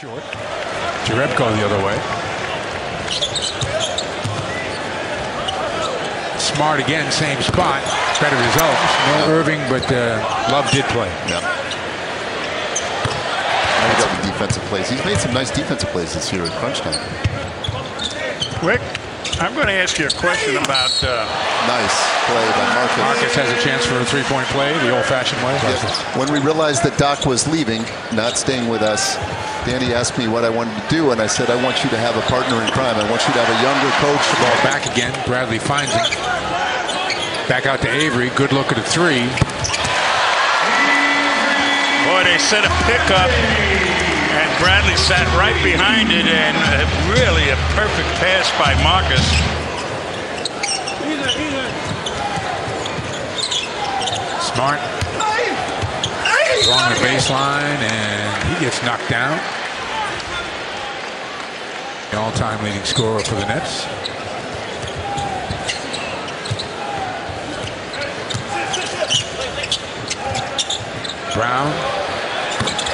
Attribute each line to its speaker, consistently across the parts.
Speaker 1: Short. Jerebko the other way. Smart again, same spot. Better results. No Irving, but uh, Love did play.
Speaker 2: Yeah. Now he got the defensive plays. He's made some nice defensive plays this year at crunch time.
Speaker 3: Rick, I'm going to ask you a question about. Uh,
Speaker 2: nice play by Marcus.
Speaker 1: Marcus has a chance for a three-point play, the old-fashioned way.
Speaker 2: Yeah. When we realized that Doc was leaving, not staying with us, Danny asked me what I wanted to do, and I said, I want you to have a partner in crime. I want you to have a younger coach.
Speaker 1: Ball back again. Bradley finds it. Back out to Avery. Good look at a three.
Speaker 3: Boy, they set a pickup, and Bradley sat right behind it, and really a perfect pass by Marcus.
Speaker 1: Smart. Along the baseline, and he gets knocked down. The all-time leading scorer for the Nets. Brown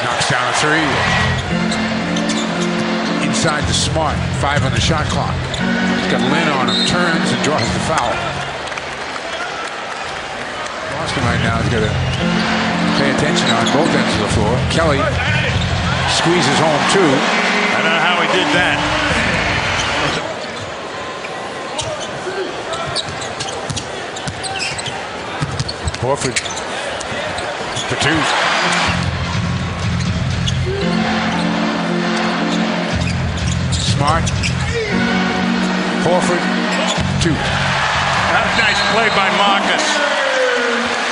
Speaker 1: knocks down a three. Inside the Smart. Five on the shot clock. He's got Lin on him. Turns and draws the foul. Boston right now has got to pay attention on both ends of the floor. Kelly squeezes home two.
Speaker 3: I don't know how he did that.
Speaker 1: Horford for two. Smart. Horford, two.
Speaker 3: That was a nice play by Marcus.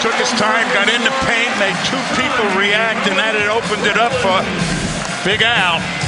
Speaker 3: Took his time, got in the paint, made two people react, and that it opened it up for Big Al.